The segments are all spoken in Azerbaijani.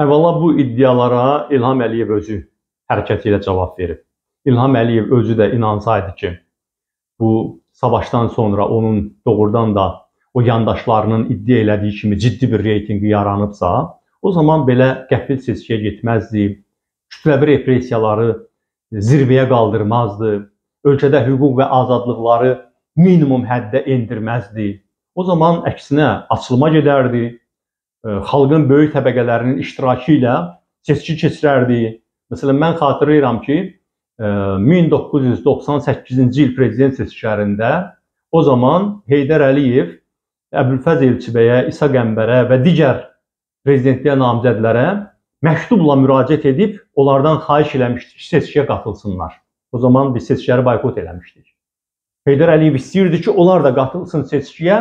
Əvvəla bu iddialara İlham Əliyev özü hərəkəti ilə cavab verib. İlham Əliyev özü də inansaydı ki, bu savaşdan sonra onun doğrudan da o yandaşlarının iddia elədiyi kimi ciddi bir reytinqi yaranıbsa, o zaman belə qəfil seçkiyə getməzdi, kütləvi repressiyaları zirvəyə qaldırmazdı, ölkədə hüquq və azadlıqları minimum həddə endirməzdi. O zaman əksinə açılıma gedərdi, xalqın böyük təbəqələrinin iştirakı ilə seçki keçirərdi. Məsələn, mən xatırlayıram ki, 1998-ci il prezident seçkilərində o zaman Heydər Əliyev Əbülfəz Elçibəyə, İsa Qəmbərə və digər prezidentliyə namizədlərə məktubla müraciət edib onlardan xahiş eləmişdik ki, seçkiyə qatılsınlar. O zaman biz seçkiləri boykot eləmişdik. Heydər Əliyev istəyirdi ki, onlar da qatılsın seçkiyə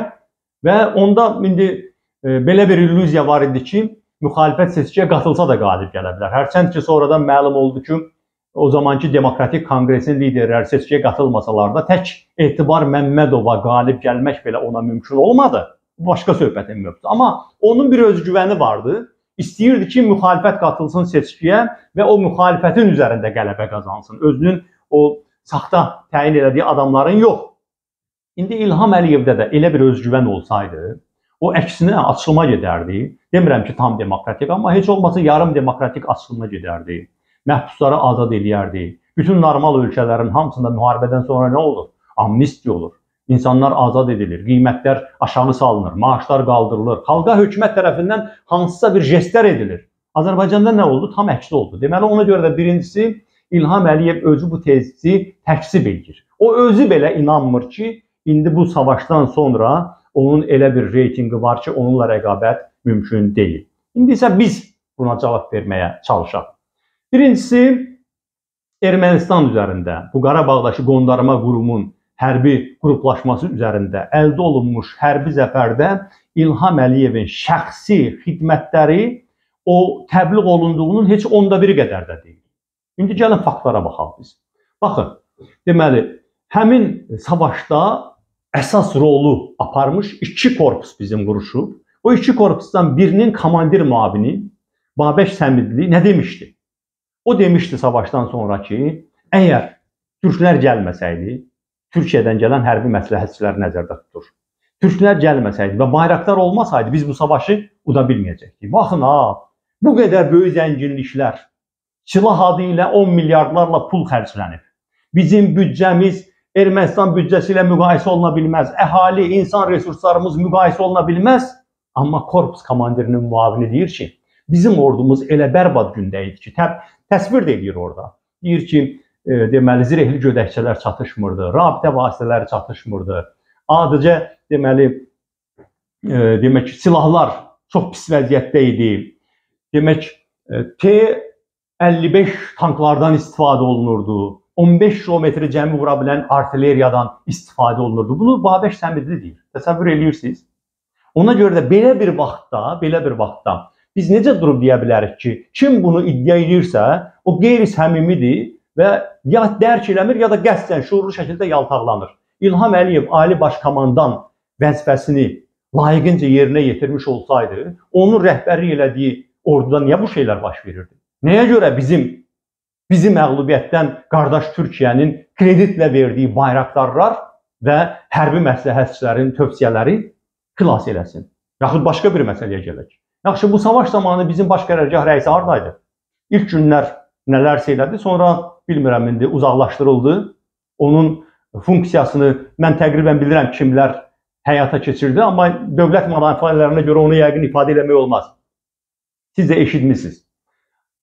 və onda indi belə bir illüziya var idi ki, müxalifət seçkiyə qatılsa da qalib gələ bilər. Hərçənd ki, sonradan məlum oldu ki, o zamanki Demokratik Konqresin liderləri seçkiyə qatılmasalar da tək Etibar Məmmədova qalib gəlmək belə ona mümkün olmadı. Başqa söhbətin mövzusu. Amma onun bir özgüvəni vardı. İstəyirdi ki, müxalifət qatılsın seçkiyə və o müxalifətin üzərində qələbə qazansın. Özünün o saxta təyin elədiyi adamların yox. İndi İlham Əliyevdə də elə bir özgüvən olsaydı, o əksinə açılıma gedərdi. Demirəm ki, tam demokratik, amma heç olmasa yarım demokratik açılıma gedərdi. Məhbusları azad eləyərdi. Bütün normal ölkələrin hamısında müharibədən sonra nə olur? Amnistiya olur. İnsanlar azad edilir, qiymətlər aşağı salınır, maaşlar qaldırılır. Xalqa hökumət tərəfindən hansısa bir jestlər edilir. Azərbaycanda nə oldu? Tam əksi oldu. Deməli ona görə də birincisi İlham Əliyev özü bu tezi təkzib edir. O özü belə inanmır ki, indi bu savaşdan sonra onun elə bir reytinqi var ki, onunla rəqabət mümkün deyil. İndi isə biz buna cavab verməyə çalışaq. Birincisi Ermənistan üzərində bu Qarabağdakı qondarma qurumun hərbi qruplaşması üzərində əldə olunmuş hərbi zəfərdə İlham Əliyevin şəxsi xidmətləri o təbliğ olunduğunun heç onda biri qədər də deyil. İndi gəlin faktlara baxaq biz. Baxın, deməli, həmin savaşda əsas rolu aparmış iki korpus bizim quruşub. O iki korpusdan birinin komandir müavini Babək Səmidli nə demişdi? O demişdi savaşdan sonra ki, əgər türklər gəlməsəydi, Türkiyədən gələn hərbi məsləhətçiləri nəzərdə tutur. Türklər gəlməsəydi və bayraqlar olmasaydı biz bu savaşı uda bilməyəcəkdik. Baxın ha, bu qədər böyük zənginliklər, silah adı ilə 10 milyardlarla pul xərclənib. Bizim büdcəmiz Ermənistan büdcəsi ilə müqayisə oluna bilməz. Əhali, insan resurslarımız müqayisə oluna bilməz. Amma korpus komandirinin müavini deyir ki, bizim ordumuz elə bərbad gündə idi ki, təb təsvir də edir orada. Deyir ki, e, deməli zirehli gödəkçələr çatışmırdı, rabitə vasitələri çatışmırdı. Adicə deməli e, demək silahlar çox pis vəziyyətdə idi. Demək e, T 55 tanklardan istifadə olunurdu. 15 kilometri cəmi vura bilən artilleriyadan istifadə olunurdu. Bunu Babək Səmidli deyir. Təsəvvür edirsiniz? Ona görə də belə bir vaxtda, belə bir vaxtda biz necə durub deyə bilərik ki, kim bunu iddia edirsə, o qeyri-səmimidir və ya dərk eləmir, ya da qəsdən şuurlu şəkildə yaltaqlanır. İlham Əliyev ali baş komandan vəzifəsini layiqincə yerinə yetirmiş olsaydı, onun rəhbərlik elədiyi orduda niyə bu şeylər baş verirdi? Nəyə görə bizim bizi məğlubiyyətdən qardaş Türkiyənin kreditlə verdiyi bayraqdarlar və hərbi məsləhətçilərin tövsiyələri xilas eləsin? Yaxud başqa bir məsələyə gələk. Yaxşı, bu savaş zamanı bizim baş qərargah rəisi hardaydı? İlk günlər nələrsə elədi, sonra bilmirəm indi uzaqlaşdırıldı. Onun funksiyasını mən təqribən bilirəm kimlər həyata keçirdi, amma dövlət mənafələrinə görə onu yəqin ifadə eləmək olmaz. Siz də eşitmisiniz.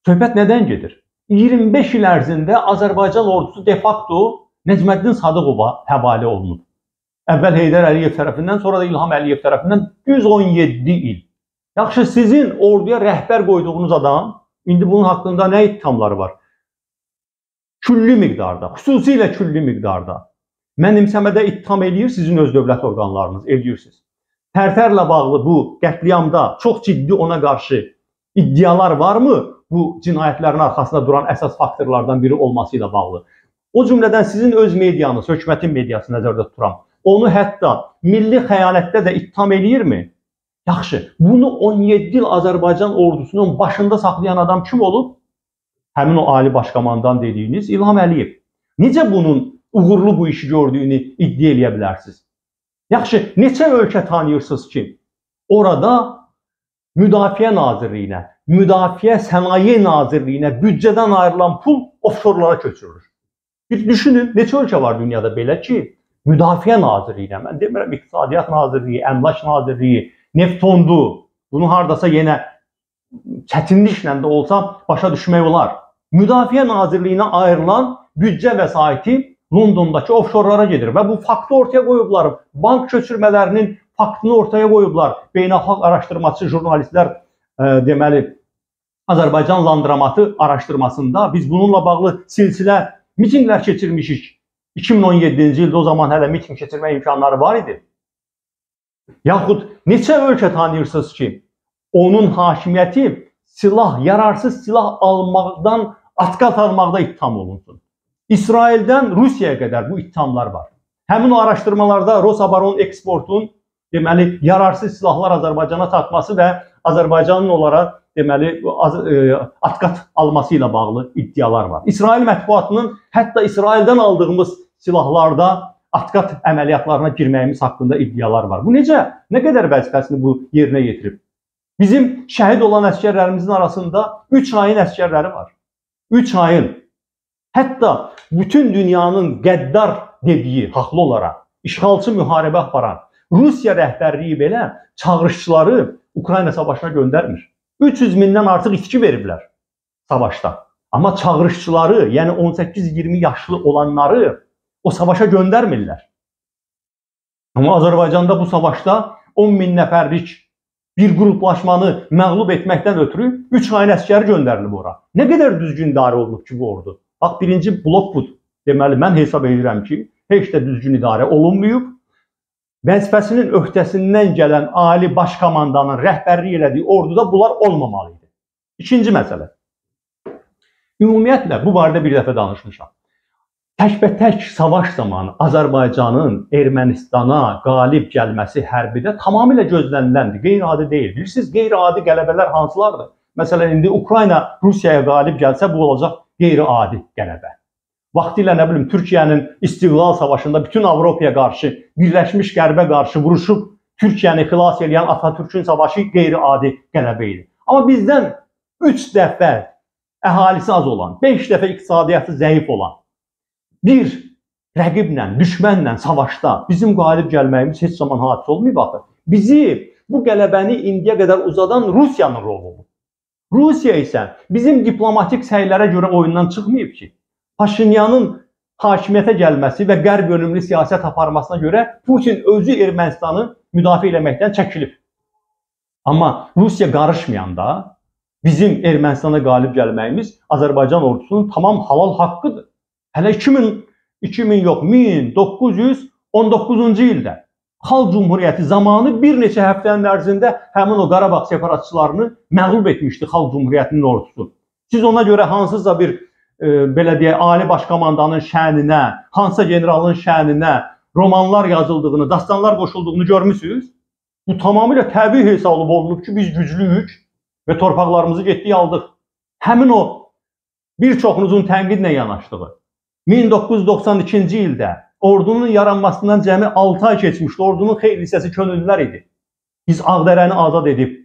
Söhbət nədən gedir? 25 il ərzində Azərbaycan ordusu de facto Necməddin Sadıqova həvalə olunub. Əvvəl Heydər Əliyev tərəfindən, sonra da İlham Əliyev tərəfindən 117 il. Yaxşı, sizin orduya rəhbər qoyduğunuz adam indi bunun haqqında nə ittihamları var? Külli miqdarda, xüsusilə külli miqdarda mənimsəmədə ittiham eləyir sizin öz dövlət orqanlarınız, eləyirsiniz. Tərtərlə bağlı bu qətliamda çox ciddi ona qarşı iddialar varmı? Bu cinayətlərin arxasında duran əsas faktorlardan biri olması ilə bağlı. O cümlədən sizin öz medianız, hökumətin mediası nəzərdə tuturam. Onu hətta milli xəyanətdə də ittiham eləyirmi? Yaxşı, bunu 17 il Azərbaycan ordusunun başında saxlayan adam kim olub? Həmin o ali başkomandan dediyiniz İlham Əliyev. Necə bunun uğurlu bu işi gördüyünü iddia eləyə bilərsiniz? Yaxşı, neçə ölkə tanıyırsınız ki, orada Müdafiə Nazirliyinə, Müdafiə Sənaye Nazirliyinə büdcədən ayrılan pul ofşorlara köçürülür. Bir düşünün, neçə ölkə var dünyada belə ki, Müdafiə Nazirliyinə, mən demirəm İqtisadiyyat Nazirliyi, Əmlak Nazirliyi, Neft Fondu, bunu hardasa yenə çətinliklə də olsa başa düşmək olar. Müdafiə Nazirliyinə ayrılan büdcə vəsaiti Londondakı ofşorlara gedir və bu faktı ortaya qoyublar. Bank köçürmələrinin faktını ortaya qoyublar. Beynəlxalq araşdırmaçı jurnalistlər e, deməli Azərbaycan landramatı araşdırmasında biz bununla bağlı silsilə mitinqlər keçirmişik. 2017-ci ildə o zaman hələ miting keçirmək imkanları var idi. Yaxud neçə ölkə tanıyırsınız ki, onun hakimiyyəti silah, yararsız silah almaqdan atqat almaqda ittiham olunsun. İsraildən Rusiyaya qədər bu ittihamlar var. Həmin o araşdırmalarda Rosabaron eksportun deməli yararsız silahlar Azərbaycana satması və Azərbaycanın onlara deməli e, atqat alması ilə bağlı iddialar var. İsrail mətbuatının hətta İsraildən aldığımız silahlarda atqat əməliyyatlarına girməyimiz haqqında iddialar var. Bu necə? Nə qədər vəzifəsini bu yerinə yetirib? Bizim şəhid olan əskərlərimizin arasında 3 ayın əskərləri var. 3 ayın. Hətta bütün dünyanın qəddar dediyi haqlı olaraq işğalçı müharibə aparan Rusiya rəhbərliyi belə çağırışçıları Ukrayna savaşına göndərmir. 300 mindən artıq itki veriblər savaşda. Amma çağırışçıları, yəni 18-20 yaşlı olanları o savaşa göndərmirlər. Amma Azərbaycanda bu savaşda 10 min nəfərlik bir qruplaşmanı məğlub etməkdən ötürü 3 ayın əskəri göndərilib ora. Nə qədər düzgün idarə olunub ki bu ordu? Bax birinci blok budur. Deməli mən hesab edirəm ki, heç də düzgün idarə olunmayıb. Vəzifəsinin öhdəsindən gələn ali baş komandanın rəhbərlik elədiyi orduda bunlar olmamalı idi. İkinci məsələ. Ümumiyyətlə bu barədə bir dəfə danışmışam. Təkbətək savaş zamanı Azərbaycanın Ermənistana qalib gəlməsi hərbidə tamamilə gözləniləndir. Qeyri-adi deyil. Bilirsiniz, qeyri-adi qələbələr hansılardır? Məsələn, indi Ukrayna Rusiyaya qalib gəlsə bu olacaq qeyri-adi qələbə. Vaxtilə nə bilim Türkiyənin istiqlal savaşında bütün Avropaya qarşı, Birləşmiş Qərbə qarşı vuruşub Türkiyəni xilas edən Atatürkün savaşı qeyri-adi qələbə idi. Amma bizdən 3 dəfə əhalisi az olan, 5 dəfə iqtisadiyyatı zəif olan bir rəqiblə, düşmənlə savaşda bizim qalib gəlməyimiz heç zaman hadisə olmayıb axı. Bizi bu qələbəni indiyə qədər uzadan Rusiyanın rolu olub. Rusiya isə bizim diplomatik səylərə görə oyundan çıxmayıb ki. Paşinyanın hakimiyyətə gəlməsi və qərb yönümlü siyasət aparmasına görə Putin özü Ermənistanı müdafiə etməkdən çəkilib. Amma Rusiya qarışmayanda bizim Ermənistana qalib gəlməyimiz Azərbaycan ordusunun tamam halal haqqıdır. Hələ 2000 2000 yox, 1919-cu ildə Xalq Cümhuriyyəti zamanı bir neçə həftənin ərzində həmin o Qarabağ separatçılarını məğlub etmişdi Xalq Cümhuriyyətinin ordusu. Siz ona görə hansısa bir belə deyək, ali baş komandanın şəninə, hansısa generalın şəninə romanlar yazıldığını, dastanlar qoşulduğunu görmüsüz? Bu tamamilə təbii hesab olunub ki, biz güclüyük və torpaqlarımızı getdik aldıq. Həmin o bir çoxunuzun tənqidlə yanaşdığı 1992-ci ildə ordunun yaranmasından cəmi 6 ay keçmişdi. Ordunun xeyli hissəsi könüllülər idi. Biz Ağdərəni azad edib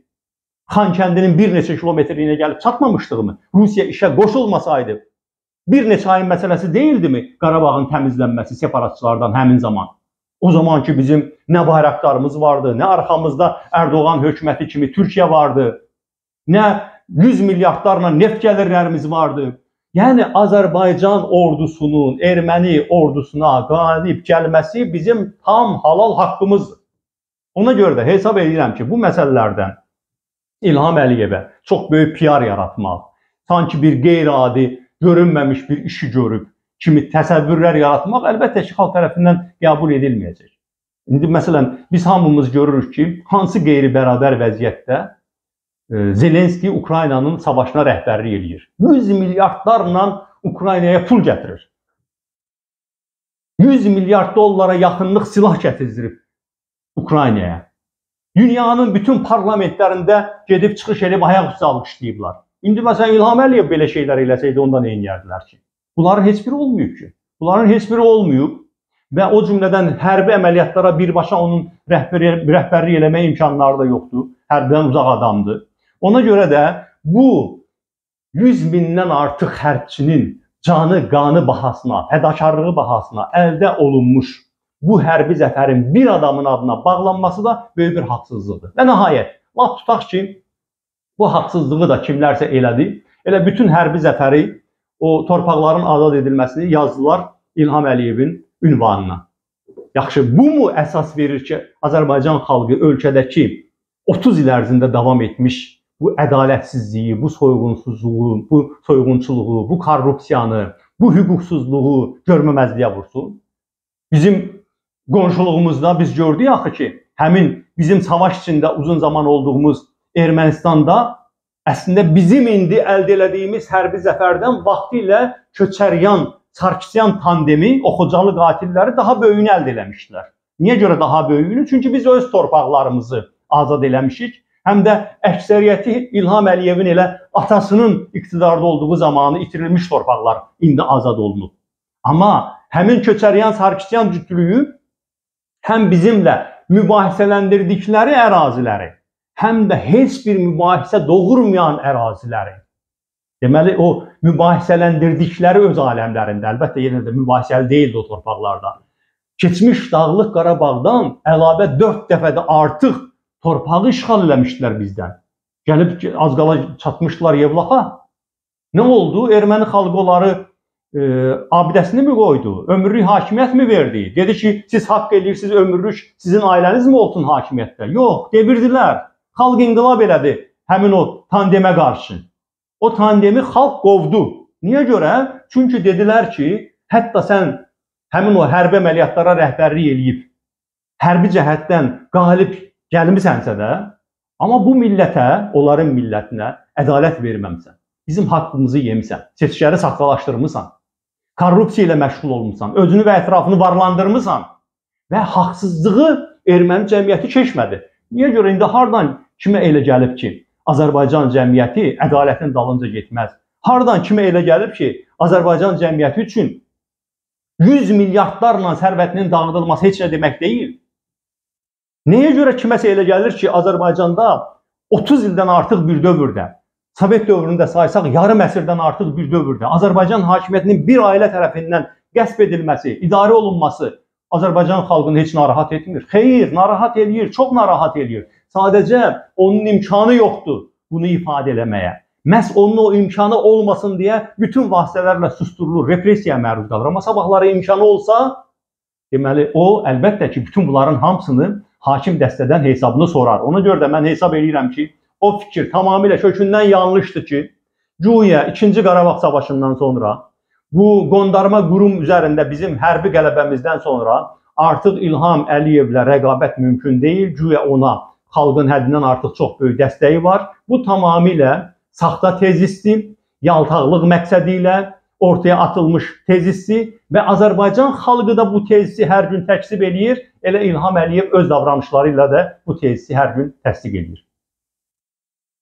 Xankəndinin bir neçə kilometrliyinə gəlib çatmamışdığımı, Rusiya işə qoşulmasaydı, bir neçə ayın məsələsi deyildimi Qarabağın təmizlənməsi separatçılardan həmin zaman? O zaman ki bizim nə bayraqlarımız vardı, nə arxamızda Ərdoğan hökuməti kimi Türkiyə vardı, nə 100 milyardlarla neft gəlirlərimiz vardı. Yəni Azərbaycan ordusunun erməni ordusuna qalib gəlməsi bizim tam halal haqqımızdır. Ona görə də hesab edirəm ki, bu məsələlərdən İlham Əliyevə çox böyük PR yaratmaq, sanki bir qeyri-adi, görünməmiş bir işi görüb kimi təsəvvürlər yaratmaq əlbəttə ki, xalq tərəfindən qəbul edilməyəcək. İndi məsələn biz hamımız görürük ki, hansı qeyri-bərabər vəziyyətdə Zelenski Ukraynanın savaşına rəhbərlik eləyir. 100 milyardlarla Ukraynaya pul gətirir. 100 milyard dollara yaxınlıq silah gətizdirib Ukraynaya. Dünyanın bütün parlamentlərində gedib çıxış edib ayaq üstə alqışlayıblar. İndi məsələn İlham Əliyev belə şeylər eləsəydi onda nə edərdilər ki? Bunların heç biri olmayıb ki. Bunların heç biri olmayıb və o cümlədən hərbi əməliyyatlara birbaşa onun rəhbəri, rəhbərlik eləmək imkanları da yoxdur. Hərbidən uzaq adamdır. Ona görə də bu 100 mindən artıq hərbçinin canı, qanı bahasına, fədakarlığı bahasına əldə olunmuş bu hərbi zəfərin bir adamın adına bağlanması da böyük bir haqsızlıqdır. Və nəhayət, laf tutaq ki, bu haqsızlığı da kimlərsə elədi. Elə bütün hərbi zəfəri, o torpaqların azad edilməsini yazdılar İlham Əliyevin ünvanına. Yaxşı, bu mu əsas verir ki, Azərbaycan xalqı ölkədəki 30 il ərzində davam etmiş bu ədalətsizliyi, bu soyğunsuzluğu, bu soyğunçuluğu, bu korrupsiyanı, bu hüquqsuzluğu görməməzliyə vursun? Bizim qonşuluğumuzda biz gördük axı ki, həmin bizim savaş içində uzun zaman olduğumuz Ermənistanda əslində bizim indi əldə elədiyimiz hərbi zəfərdən vaxtilə Köçəryan, Sarkisyan tandemi, Oxucalı qatilləri daha böyüyünü əldə eləmişdilər. Niyə görə daha böyüyünü? Çünki biz öz torpaqlarımızı azad eləmişik. Həm də əksəriyyəti İlham Əliyevin elə atasının iqtidarda olduğu zamanı itirilmiş torpaqlar indi azad olunub. Amma həmin Köçəryan, Sarkisyan cütlüyü həm bizimlə mübahisələndirdikləri əraziləri, həm də heç bir mübahisə doğurmayan əraziləri. Deməli o mübahisələndirdikləri öz aləmlərində, əlbəttə yenə də mübahisəli deyildi o torpaqlarda. Keçmiş Dağlıq Qarabağdan əlavə 4 dəfədə artıq torpağı işğal eləmişdilər bizdən. Gəlib az qala çatmışdılar Yevlaxa. Nə oldu? Erməni xalqı onları e, abidəsini mi qoydu? Ömürlük hakimiyyət mi verdi? Dedi ki, siz haqq eləyirsiniz, ömürlük sizin ailəniz mi olsun hakimiyyətdə? Yox, devirdilər. Xalq inqilab elədi həmin o tandemə qarşı. O tandemi xalq qovdu. Niyə görə? Çünki dedilər ki, hətta sən həmin o hərbi əməliyyatlara rəhbərlik eləyib, hərbi cəhətdən qalib gəlmisənsə də, amma bu millətə, onların millətinə ədalət verməmsən. Bizim haqqımızı yemisən, seçkiləri saxtalaşdırmısan korrupsiya ilə məşğul olmusan, özünü və ətrafını varlandırmısan və haqsızlığı erməni cəmiyyəti keçmədi. Niyə görə indi hardan kimə elə gəlib ki, Azərbaycan cəmiyyəti ədalətin dalınca getməz? Hardan kimə elə gəlib ki, Azərbaycan cəmiyyəti üçün 100 milyardlarla sərvətinin dağıdılması heç nə demək deyil. Nəyə görə kiməsə elə gəlir ki, Azərbaycanda 30 ildən artıq bir dövrdə Sovet dövründə saysaq yarım əsrdən artıq bir dövrdə Azərbaycan hakimiyyətinin bir ailə tərəfindən qəsb edilməsi, idarə olunması Azərbaycan xalqını heç narahat etmir. Xeyr, narahat eləyir, çox narahat eləyir. Sadəcə onun imkanı yoxdur bunu ifadə eləməyə. Məhz onun o imkanı olmasın deyə bütün vasitələrlə susturulur, repressiyaya məruz qalır. Amma sabahları imkanı olsa, deməli o əlbəttə ki, bütün bunların hamısını hakim dəstədən hesabını sorar. Ona görə də mən hesab edirəm ki, o fikir tamamilə kökündən yanlışdır ki, güya 2-ci Qarabağ savaşından sonra bu qondarma qurum üzərində bizim hərbi qələbəmizdən sonra artıq İlham Əliyevlə rəqabət mümkün deyil. Güya ona xalqın həddindən artıq çox böyük dəstəyi var. Bu tamamilə saxta tezisdir, yaltaqlıq məqsədi ilə ortaya atılmış tezisi və Azərbaycan xalqı da bu tezisi hər gün təkzib eləyir. Elə İlham Əliyev öz davranışları ilə də bu tezisi hər gün təsdiq edir.